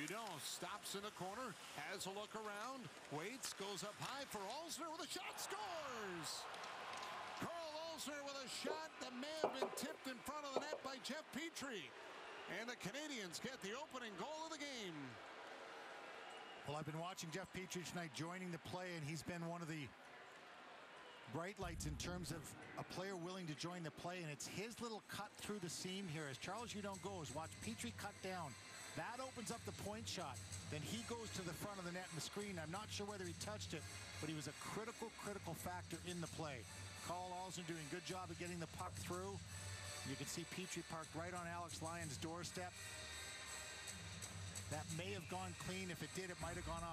Hudon stops in the corner, has a look around, waits, goes up high for Alzner with a shot, scores! Karl Alzner with a shot that may have been tipped in front of the net by Jeff Petry. And the Canadiens get the opening goal of the game. Well, I've been watching Jeff Petry tonight joining the play, and he's been one of the bright lights in terms of a player willing to join the play, and it's his little cut through the seam here. As Charles Hudon goes, watch Petry cut down. That opens up the point shot. Then he goes to the front of the net and the screen. I'm not sure whether he touched it, but he was a critical, critical factor in the play. Karl Alzner doing a good job of getting the puck through. You can see Petry parked right on Alex Lyon's doorstep. That may have gone clean. If it did, it might have gone off.